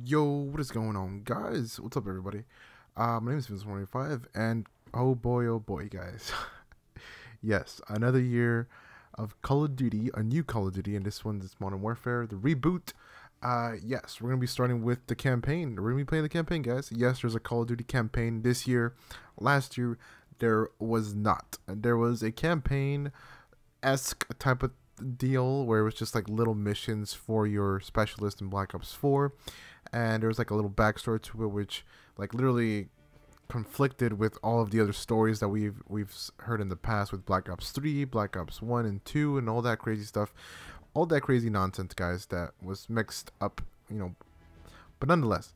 Yo, what is going on, guys? What's up, everybody? Uh, my name is Invincible185, and oh boy, oh boy, guys. yes, another year of Call of Duty, a new Call of Duty, and this one is Modern Warfare, the reboot. Uh, yes, we're gonna be starting with the campaign. We're gonna be playing the campaign, guys. Yes, there's a Call of Duty campaign this year. Last year, there was not. There was a campaign esque type of deal where it was just like little missions for your specialist in Black Ops 4 and there was like a little backstory to it which like literally conflicted with all of the other stories that we've we've heard in the past with Black Ops 3, Black Ops 1 and 2 and all that crazy stuff. All that crazy nonsense guys that was mixed up, you know. But nonetheless,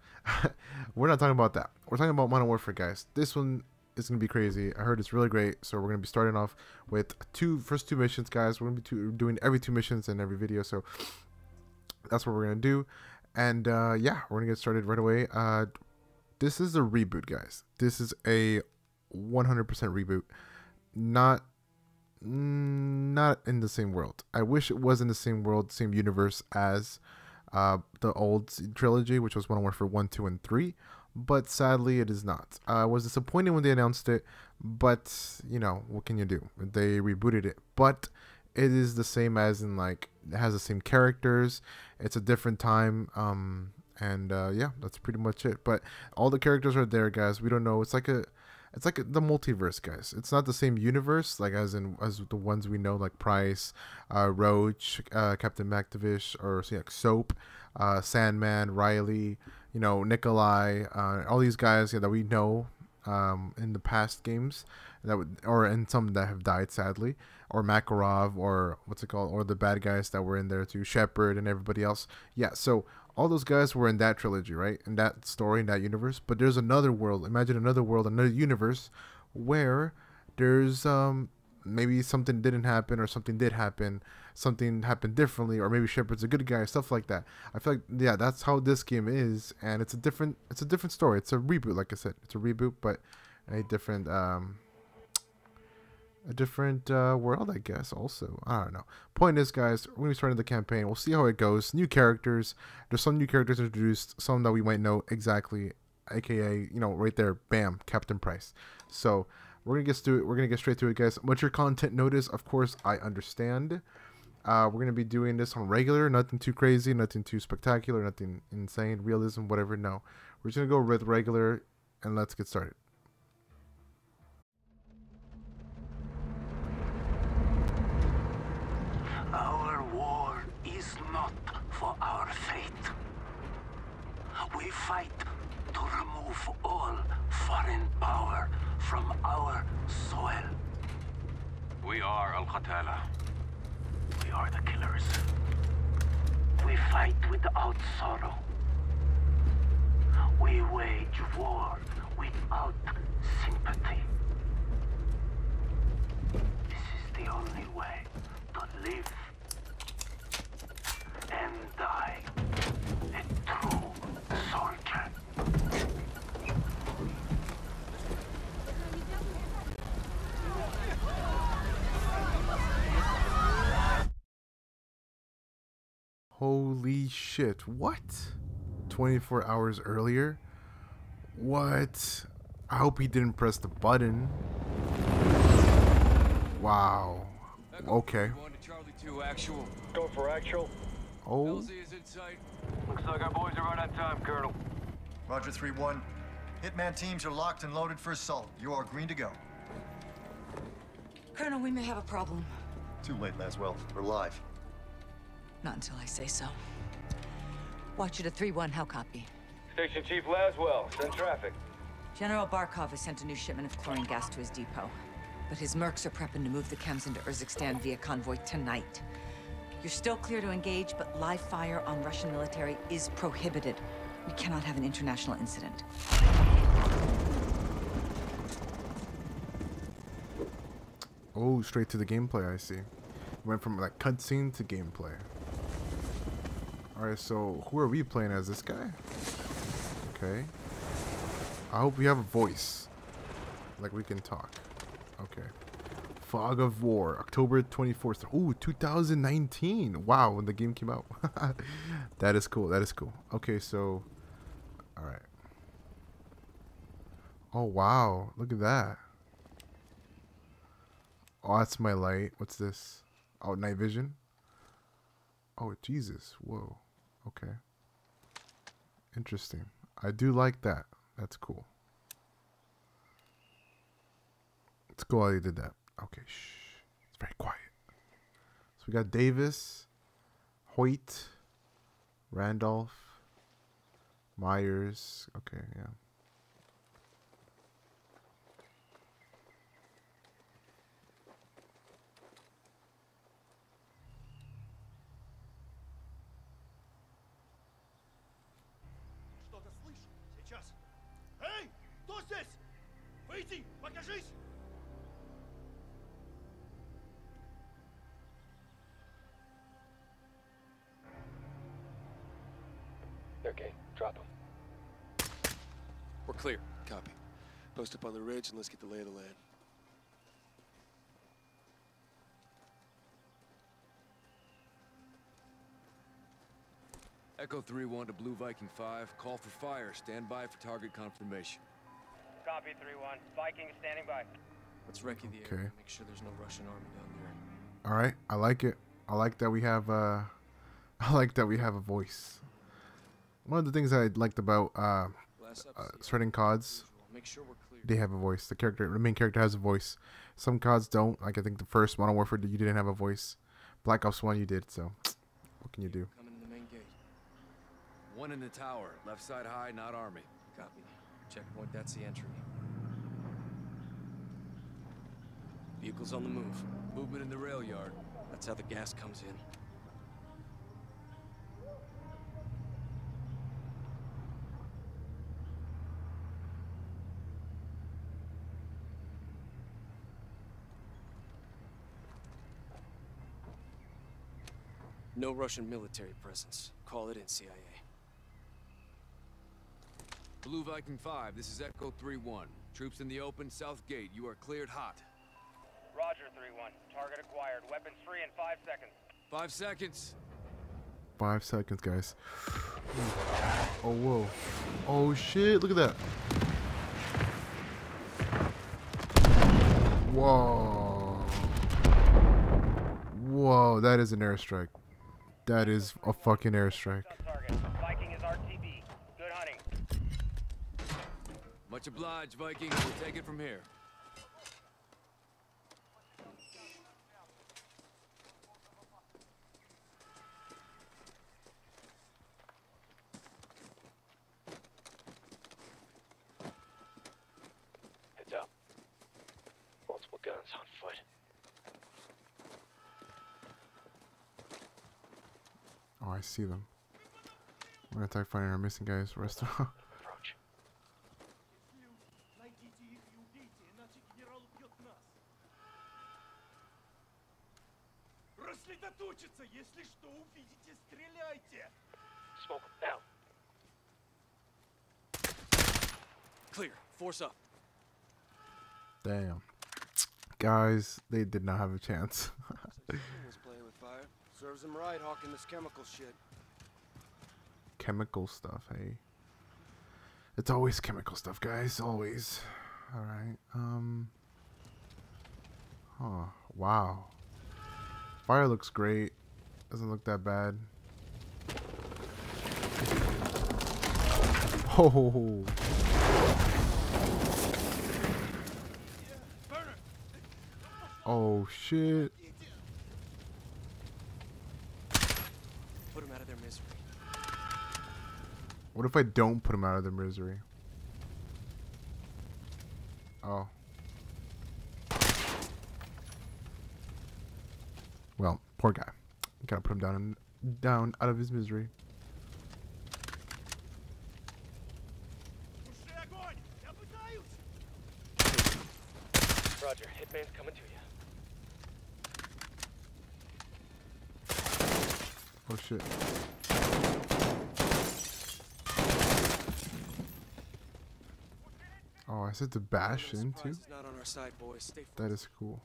we're not talking about that. We're talking about Modern Warfare guys. This one is gonna be crazy. I heard it's really great. So we're gonna be starting off with two first two missions, guys. We're gonna be two, doing every two missions in every video. So that's what we're gonna do. And uh, yeah, we're gonna get started right away. Uh, this is a reboot, guys. This is a 100% reboot. Not not in the same world. I wish it was in the same world, same universe as uh, the old trilogy, which was one Modern Warfare 1, 2, and 3 but sadly it is not. I was disappointed when they announced it, but you know what can you do? They rebooted it, but it is the same as in like has the same characters. It's a different time, um, and uh, yeah, that's pretty much it. But all the characters are there, guys. We don't know. It's like a it's like the multiverse, guys. It's not the same universe, like as in as the ones we know, like Price, uh, Roach, uh, Captain MacTavish, or see, like Soap, uh, Sandman, Riley, you know, Nikolai, uh, all these guys yeah, that we know um, in the past games that would, or in some that have died sadly, or Makarov, or what's it called, or the bad guys that were in there too, Shepard and everybody else. Yeah, so all those guys were in that trilogy, right? In that story, in that universe. But there's another world. Imagine another world, another universe, where there's um maybe something didn't happen or something did happen, something happened differently, or maybe Shepard's a good guy, stuff like that. I feel like yeah, that's how this game is, and it's a different it's a different story. It's a reboot, like I said, it's a reboot, but a different um a different uh, world, I guess. Also, I don't know. Point is, guys, when we started the campaign, we'll see how it goes. New characters. There's some new characters introduced. Some that we might know exactly, aka you know right there, bam, Captain Price. So we're gonna get to it. We're gonna get straight to it, guys. Mature content notice, of course, I understand. Uh, we're gonna be doing this on regular, nothing too crazy, nothing too spectacular, nothing insane, realism, whatever. No, we're just gonna go with regular, and let's get started. Fight to remove all foreign power from our soil. We are Al-Qatala. We are the killers. We fight without sorrow. We wage war without sympathy. This is the only way to live and die. Holy shit. What? 24 hours earlier? What? I hope he didn't press the button. Wow. Okay. Go for actual. Oh. Looks like our boys are right on time, Colonel. Roger 3-1. Hitman teams are locked and loaded for assault. You are green to go. Colonel, we may have a problem. Too late, Laswell. We're live. Not until I say so. Watch it at 3-1, how copy? Station Chief Laswell, send traffic. General Barkov has sent a new shipment of chlorine gas to his depot. But his mercs are prepping to move the chems into Urzikstan via convoy tonight. You're still clear to engage, but live fire on Russian military is prohibited. We cannot have an international incident. Oh, straight to the gameplay, I see. Went from like cutscene to gameplay. Alright, so who are we playing as this guy? Okay. I hope we have a voice. Like we can talk. Okay. Fog of War, October 24th. Ooh, 2019. Wow, when the game came out. that is cool. That is cool. Okay, so All right. Oh wow! Look at that. Oh, that's my light. What's this? Oh, night vision. Oh Jesus! Whoa. Okay. Interesting. I do like that. That's cool. It's cool how you did that. Okay, shh. It's very quiet. So we got Davis, Hoyt, Randolph, Myers. Okay, yeah. Выйди, покажись. Okay, drop them. We're clear. Copy. Post up on the ridge and let's get the lay of the land. Echo 3-1 to Blue Viking 5. Call for fire. Stand by for target confirmation. Copy 3-1. Viking standing by. Let's recce the Okay. area. Make sure there's no Russian army down there. All right, I like it. I like that we have uh I like that we have a voice. One of the things I liked about uh, uh certain CODs. Make sure we're clear. they have a voice. The character, the main character has a voice. Some CODs don't. Like I think the first Modern Warfare, you didn't have a voice. Black Ops One, you did. So, what can you do? Coming in the main gate. One in the tower. Left side high, not army. Copy. Checkpoint, that's the entry. Vehicles on the move. Movement in the rail yard. That's how the gas comes in. No Russian military presence. Call it in, CIA. Blue Viking 5, this is Echo 3-1. Troops in the open, south gate. You are cleared hot. Roger 3-1. Target acquired. Weapons free in five seconds. Five seconds. Five seconds, guys. Oh whoa! Oh shit! Look at that! Whoa! Whoa! That is an airstrike. That is a fucking airstrike. On target. Viking is RTB. Good hunting. Much obliged, Viking. We'll take it from here. Heads up. Multiple guns on foot. Oh, I see them. We're gonna try finding our missing guys. Restaurant. Рассредоточиться, если что увидите, стреляйте. Smoke 'em now. Clear. Force up. Damn. Guys, they did not have a chance. was playing with fire. Serves him right, hawking this chemical shit. chemical stuff, hey. It's always chemical stuff, guys. Always. Alright. Um. Huh. Wow. Fire looks great. Doesn't look that bad. Oh. Oh shit. Put him out of their misery. What if I don't put him out of their misery? Oh. Well, poor guy. Gotta put him down and down out of his misery. Roger, hitman's coming to you. Oh shit. Oh, I said to bash into. That is cool.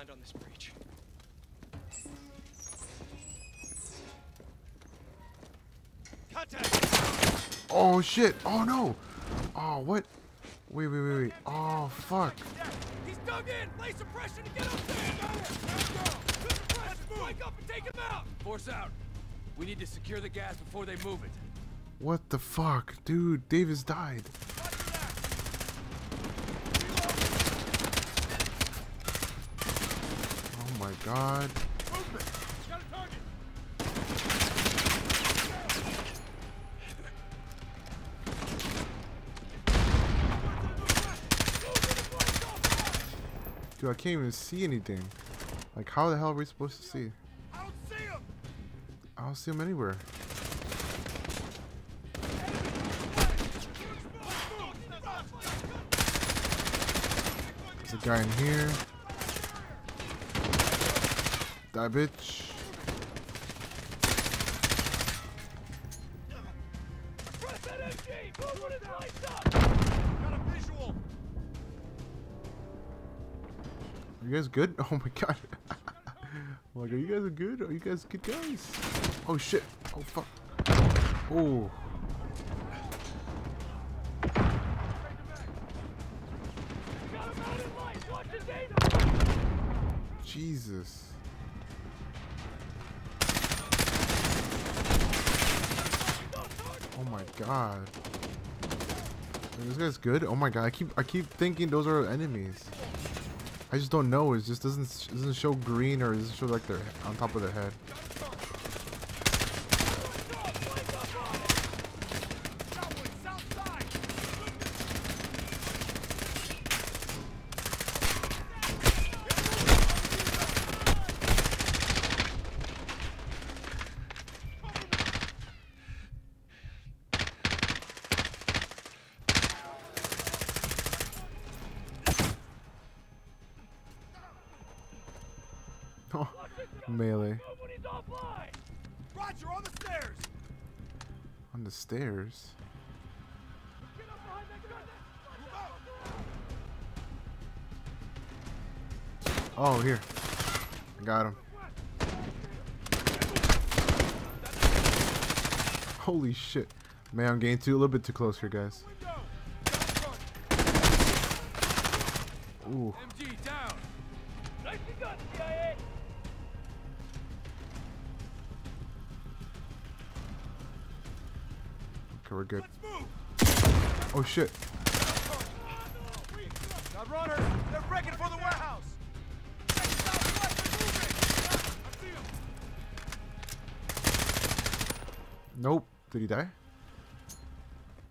Blind on this breach. Contact! Oh shit! Oh no! Oh what? Wait, wait, wait, wait. Oh fuck! He's dug in! Lay suppression to get up there! Break up and take him out! Force out. We need to secure the gas before they move it. What the fuck, dude? Davis died. Oh my god. Dude, I can't even see anything. Like, how the hell are we supposed to see? I don't see him! I don't see him anywhere. There's a guy in here. That bitch. Press that MG! Move when it lights up! Got a visual! Are you guys good? Oh my god. like, are you guys good? Are you guys good guys? Oh shit. Oh fuck. Oh. Got my god. This guy's good? Oh my god, I keep I keep thinking those are enemies. I just don't know. It just doesn't doesn't show green or it doesn't show like they're on top of their head. Southwood, south side! Oh, melee Move when he's offline! Roger, on the stairs! on the stairs. Get up behind that gun! Oh, here. I got him. Holy shit. Man, I'm getting too a little bit too close here, guys. Ooh. MG down. Nicely done, CIA! We're good. Oh shit. Got runners! They're breaking for the warehouse! Check southwest, they're moving! I see 'em. Nope. Did he die?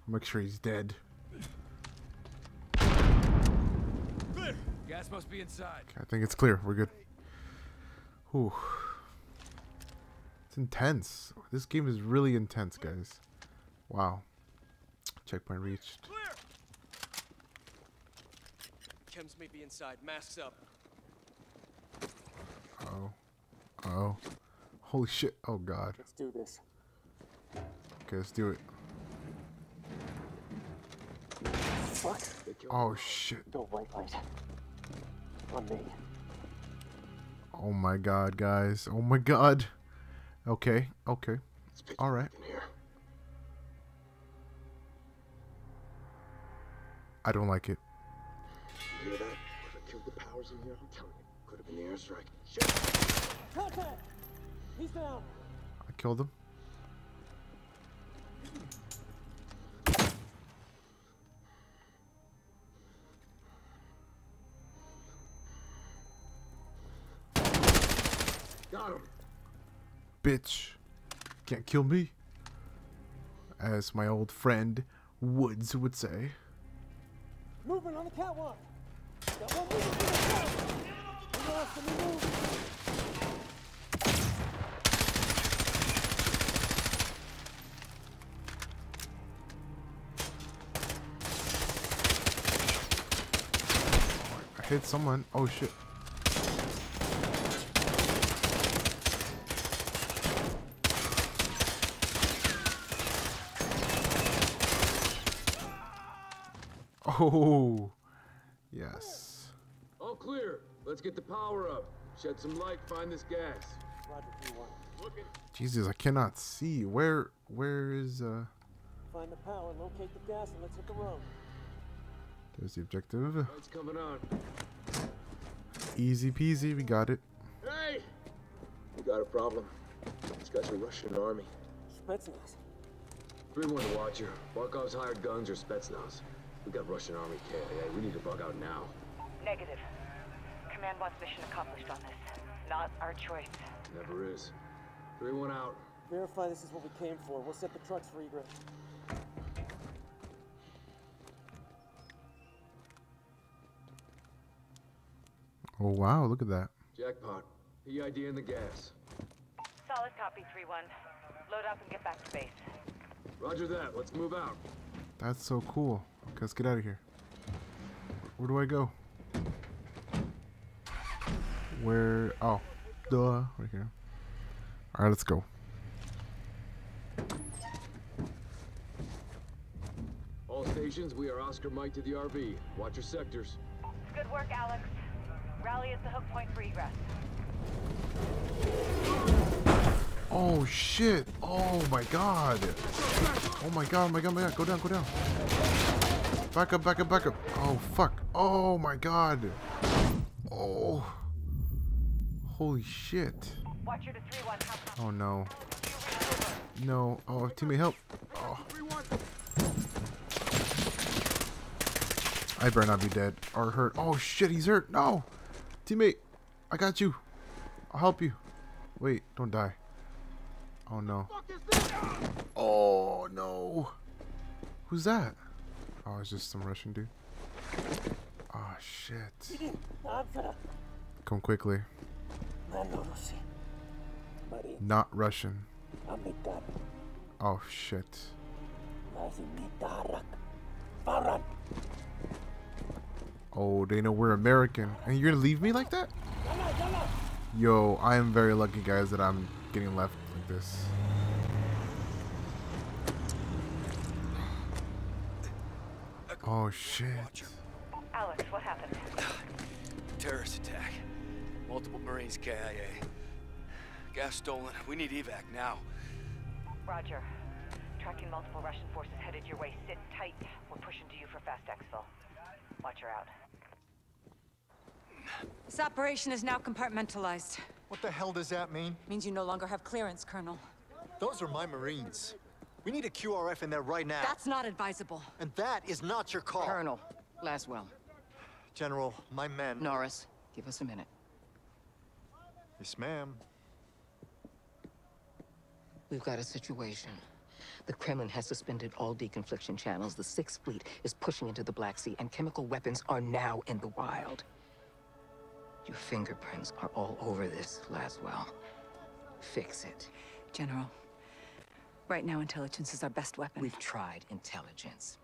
Make sure he's dead. Clear! Gas must be inside. I think it's clear. We're good. Whew. It's intense. This game is really intense, guys. Wow. Checkpoint reached. Clear! Chems may be inside. Masks up. Oh. Oh. Holy shit. Oh god. Let's do this. Okay, let's do it. Fuck. Oh me. shit. Go white light. On me. Oh my god, guys. Oh my god. Okay. Okay. All I don't like it. You hear that? Could have killed the powers in here. I'm telling you. Could have been the airstrike. Shit. Contact! He's down! I killed him. Got him. Bitch. Can't kill me. As my old friend Woods would say. Movement on the catwalk! Got one moving to the be moving? I hit someone. Oh shit. Oh. Yes. All clear. Let's get the power up. Shed some light, find this gas. Roger, 3-1. Looking. Jesus, I cannot see. Where where is uh Find the power, locate the gas, and let's hit the road. there's the objective. Lights coming on. Easy peasy, we got it. Hey! We got a problem. These guys are Russian army. Spetsnaz. 3-1 to Watcher. Barkov's hired guns or Spetsnaz. We got Russian Army KIA. We need to bug out now. Negative. Command wants mission accomplished on this. Not our choice. Never is. 3-1 out. Verify this is what we came for. We'll set the trucks for egress. Oh wow, look at that. Jackpot. PID in the gas. Solid copy, 3-1. Load up and get back to base. Roger that. Let's move out. That's so cool. Okay, let's get out of here. Where do I go? Where? Oh, duh, right here. All right, let's go. All stations, we are Oscar Mike to the RV. Watch your sectors. Good work, Alex. Rally at the hook point for egress. Oh shit! Oh my god! Oh my god! Oh my god! Oh my god! Go down! Go down! Back up! Back up! Back up! Oh fuck! Oh my god! Oh! Holy shit! Watcher to 3-1. Have Oh no! No! Oh, teammate, help! Oh. I better not be dead or hurt. Oh shit! He's hurt! No! Teammate, I got you. I'll help you. Wait! Don't die. Oh no. Oh no. Who's that? Oh, it's just some Russian dude. Oh shit. Come quickly. Not Russian. Oh shit. Oh, they know we're American. And you're gonna leave me like that? Yo, I am very lucky, guys, that I'm getting left like this. Oh shit. Alex, what happened? Terrorist attack. Multiple Marines KIA. Gas stolen. We need evac now. Roger. Tracking multiple Russian forces headed your way. Sit tight. We're pushing to you for fast exfil. Watch her out. This operation is now compartmentalized. What the hell does that mean? Means you no longer have clearance, Colonel. Those are my Marines. We need a QRF in there right now. That's not advisable. And that is not your call. Colonel, Laswell, General, my men. Norris, give us a minute. Yes, ma'am. We've got a situation. The Kremlin has suspended all deconfliction channels. The Sixth Fleet is pushing into the Black Sea, and chemical weapons are now in the wild. Your fingerprints are all over this, Laswell. Fix it. General, right now intelligence is our best weapon. We've tried intelligence.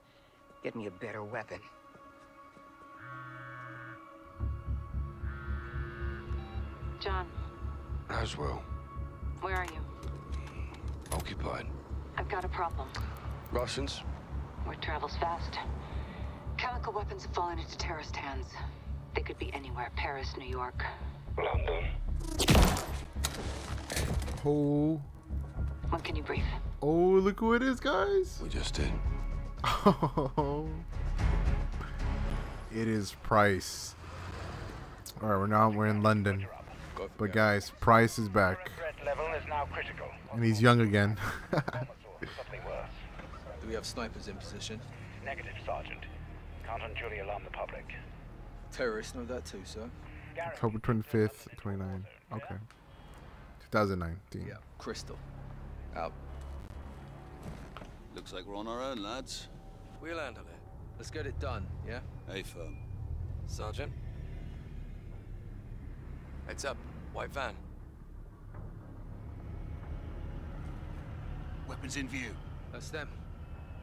Get me a better weapon. John, Laswell, where are you? occupied. I've got a problem. Russians? Word travels fast. Chemical weapons have fallen into terrorist hands. They could be anywhere. Paris, New York. London. Oh. When can you brief? Oh, look who it is, guys. We just did. Oh. It is Price. All right, we're now we're in London. But guys, Price is back. level is now critical. And he's young again. Do we have snipers in position? Negative, Sergeant. Can't unduly alarm the public. Terrorists know that too, sir. October 25th, 29. Okay. 2019. Yeah. Crystal. Out. Looks like we're on our own, lads. We'll handle it. Let's get it done, yeah? A firm. Sergeant? Heads up. White van. Weapons in view. That's them.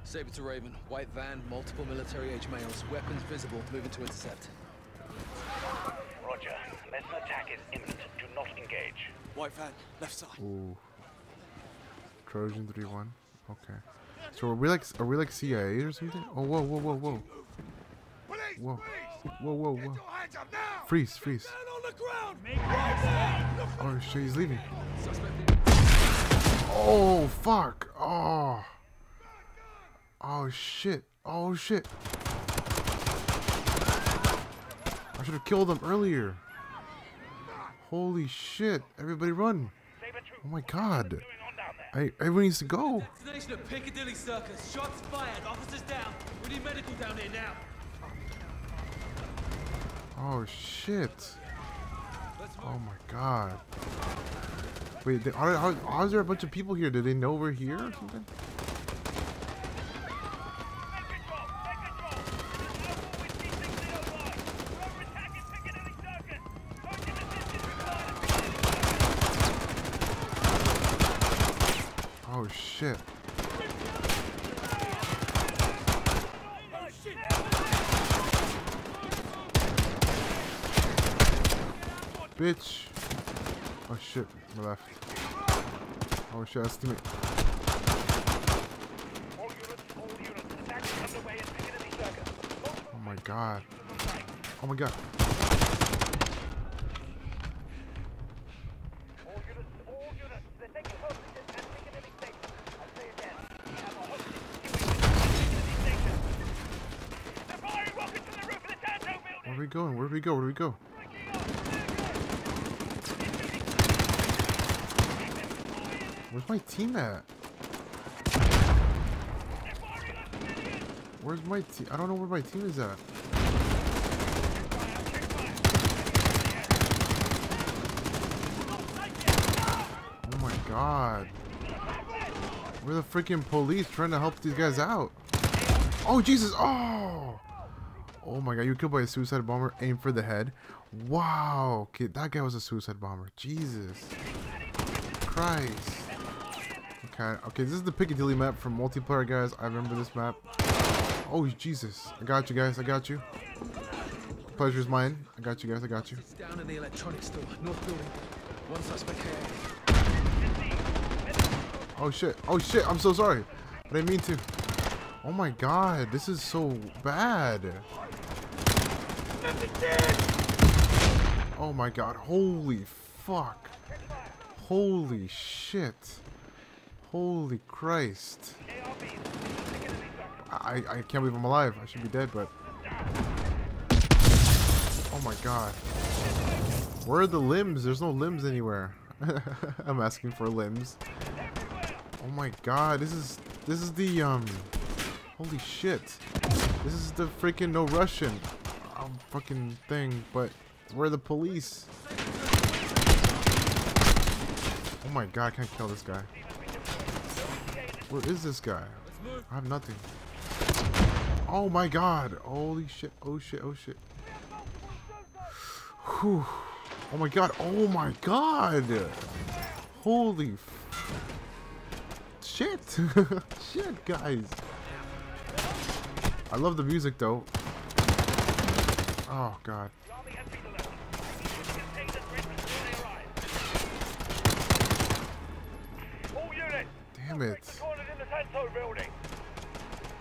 Saber to Raven. White van, multiple military-age males. Weapons visible. Moving to intercept. Roger. Unless an attack is imminent, do not engage. White van, left side. Ooh. Trojan 3-1. Okay. So are we like are we like CIA or something? Oh whoa whoa whoa whoa. Whoa. Whoa, whoa, whoa. Freeze, freeze. Oh shit, he's leaving. Oh fuck. Oh. Oh shit. Oh shit. I should have killed him earlier. Holy shit. Everybody run. Oh my god. I, everyone needs to go. Destination at Piccadilly Circus. Shots fired. Officers down. We need medical down here now. Oh shit. Oh my god. Wait, they, are, are, are there a bunch of people here? Did they know we're here or something? Oh shit. Bitch. Oh shit, my left. Oh shit, that's teammate. Oh my god. Oh my god. Where are we going? Where do we go? Where do we go? Where's my team at? Where's my team? I don't know where my team is at. Oh my god. We're the freaking police trying to help these guys out. Oh Jesus! Oh! Oh my god, you killed by a suicide bomber. Aim for the head. Wow. Okay, that guy was a suicide bomber. Jesus. Christ. Okay, okay, this is the Piccadilly map from multiplayer, guys. I remember this map. Oh, Jesus. I got you, guys. I got you. Pleasure's mine. I got you, guys. I got you. It's down in the electronics store. North building. One suspect. Oh, shit. Oh, shit. I'm so sorry. I didn't mean to. Oh, my God. This is so bad. Oh, my God. Holy fuck. Holy shit. Holy Christ. I, I can't believe I'm alive. I should be dead, but... Oh my god. Where are the limbs? There's no limbs anywhere. I'm asking for limbs. Oh my god, this is... This is the, um... Holy shit. This is the freaking no Russian um, fucking thing, but where are the police? Oh my god, I can't kill this guy. Where is this guy? I have nothing. Oh my god. Holy shit. Oh shit. Oh shit. Whew. Oh my god. Oh my god. Holy shit. shit, guys. I love the music though. Oh god. Damn it. In the Santo building.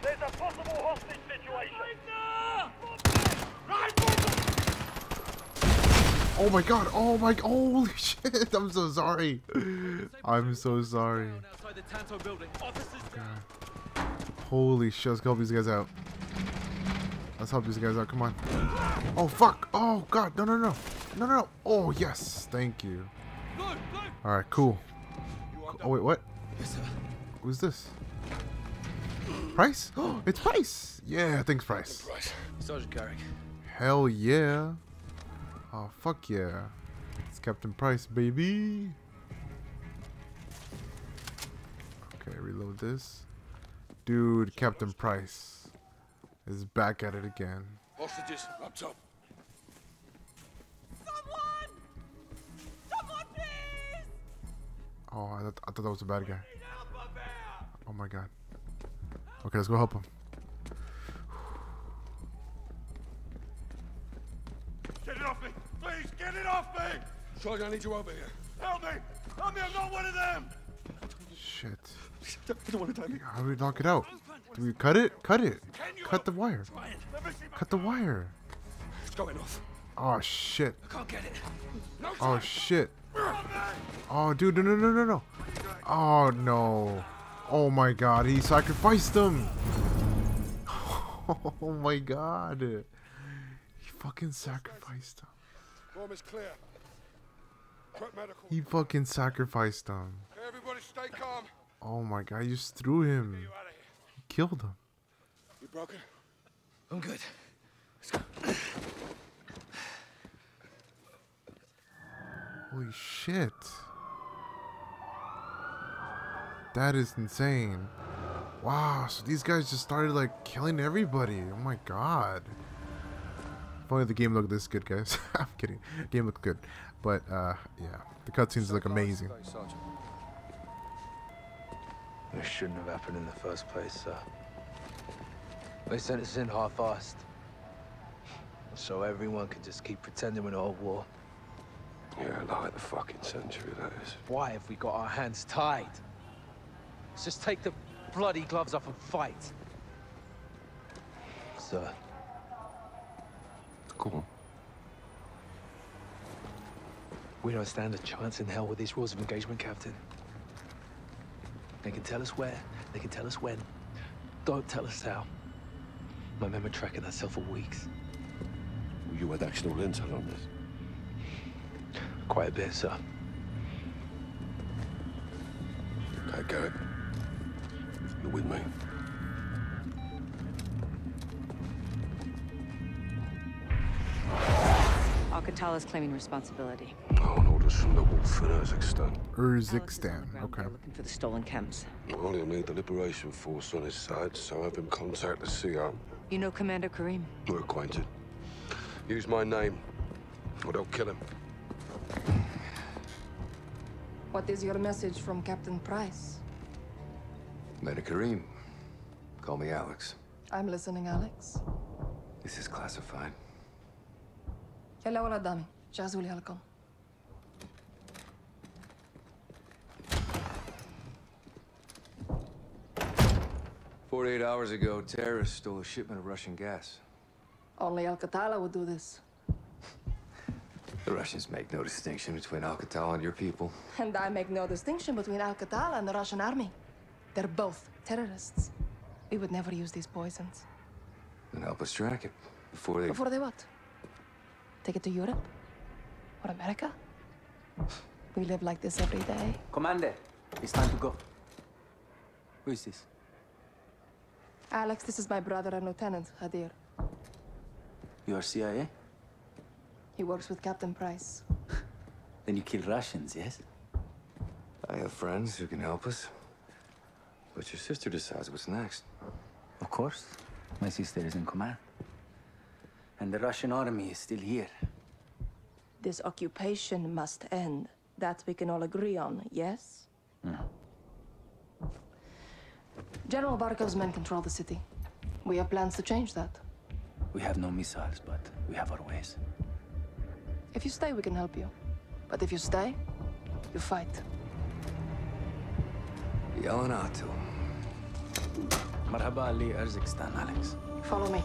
There's a possible hostage situation. Oh my god. Oh my. Holy shit. I'm so sorry. I'm so sorry. Outside the Tanto building. Officers God. Holy shit. Let's help these guys out. Let's help these guys out. Come on. Oh fuck. Oh god. No, no, no. No, no, no. Oh yes. Thank you. Alright, cool. Oh wait, what? Yes, sir. Who's this? Price? Oh, it's Price. Yeah, thanks, Price. Sergeant Garrick. Hell yeah. Oh, fuck yeah. It's Captain Price, baby. Okay, reload this. Dude, Captain Price is back at it again. Hostages, up top. Oh, I, th I thought that was a bad guy. Oh my god. Okay, let's go help him. Get it off me! Please, get it off me! Sergeant, I need you over here. Help me! Help me, I'm not one of them! Shit. I don't want to die. How do we knock it out? Do we cut it? Cut it. Cut the wire. Cut the wire. It's going off. Oh shit. I can't get it. No Oh shit. Oh dude, no no no no no. Oh no. Oh my god, he sacrificed him. Oh my god. He fucking sacrificed him. Room is clear. Quick medical. He fucking sacrificed him. Everybody stay calm. Oh my god, you just threw him. He killed him. You broken? I'm good. Let's go. Holy shit. That is insane. Wow, so these guys just started like killing everybody. Oh my god. If only the game looked this good, guys. I'm kidding. Game looked good. But uh yeah, the cutscenes look amazing. This shouldn't have happened in the first place, sir. They sent us in half-assed. So everyone could just keep pretending we're not at war. Yeah, like the fucking century, that is. Why have we got our hands tied? Let's just take the bloody gloves off and fight. Sir. Go on. We don't stand a chance in hell with these rules of engagement, Captain. They can tell us where, they can tell us when. Don't tell us how. My memory tracking that cell for weeks. You had actual intel on this? Quite a bit, sir. Okay, Garrick. You're with me. Al-Qatala's claiming responsibility. On orders from the Wolf in Urzikstan. Urzikstan, okay. Looking for the stolen chems. Well, he'll need the Liberation Force on his side, so I have him contact the CR. You know Commander Karim? We're acquainted. Use my name, or they'll kill him. What is your message from Captain Price? Meta Karim. Call me Alex. I'm listening, Alex. This is classified. Hello, ولد Jazuli جهزوا Forty-eight hours ago, terrorists stole a shipment of Russian gas. Only Al-Qatala would do this. the Russians make no distinction between Al-Qatala and your people. And I make no distinction between Al-Qatala and the Russian army. They're both terrorists. We would never use these poisons. Then help us track it before they. Before they what? Take it to Europe? Or America? We live like this every day. Commander, it's time to go. Who is this? Alex, this is my brother and Lieutenant, Hadir. You are CIA? He works with Captain Price. Then you kill Russians, yes? I have friends who can help us. But your sister decides what's next. Of course. My sister is in command. And the Russian army is still here. This occupation must end. That we can all agree on, yes? Mm. General Barkov's men control the city. We have plans to change that. We have no missiles, but we have our ways. If you stay, we can help you. But if you stay, you fight. Yelanato. Marhaba Ali Urzikstan, Alex. Follow me.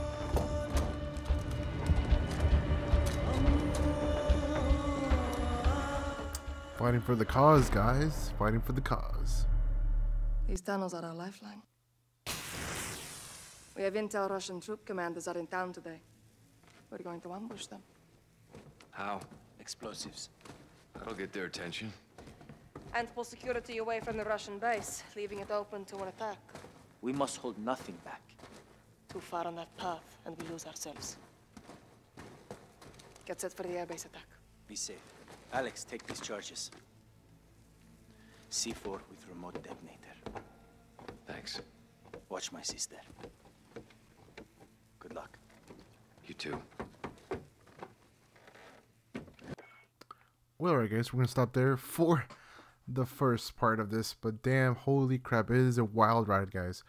Fighting for the cause, guys. Fighting for the cause. These tunnels are our lifeline. We have intel Russian troop commanders are in town today. We're going to ambush them. How? Explosives. That'll get their attention. And pull security away from the Russian base, leaving it open to an attack. We must hold nothing back. Too far on that path, and we lose ourselves. Get set for the airbase attack. Be safe. Alex, take these charges. C4 with remote detonator. Thanks. Watch my sister. Good luck. You too. Well, alright, guys, we're gonna stop there for the first part of this. But damn, holy crap, it is a wild ride, guys.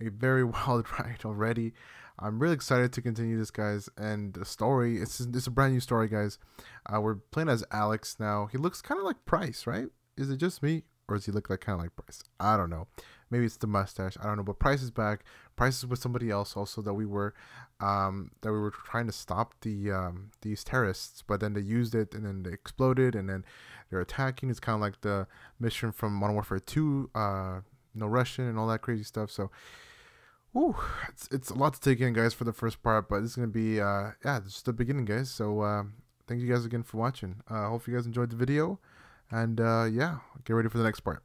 A very wild ride already. I'm really excited to continue this, guys. And the story, it's it's a brand new story, guys. Uh, we're playing as Alex now. He looks kind of like Price, right? Is it just me, or does he look like kind of like Price? I don't know. maybe it's the mustache. I don't know. But Price is back. Price is with somebody else also that we were um, that we were trying to stop the um, these terrorists, but then they used it and then they exploded and then they're attacking. It's kind of like the mission from Modern Warfare 2, uh, no Russian and all that crazy stuff. So. Ooh, it's, it's a lot to take in, guys, for the first part, but it's gonna be uh yeah, just the beginning, guys. So uh, thank you guys again for watching. Uh, hope you guys enjoyed the video, and uh, yeah, get ready for the next part.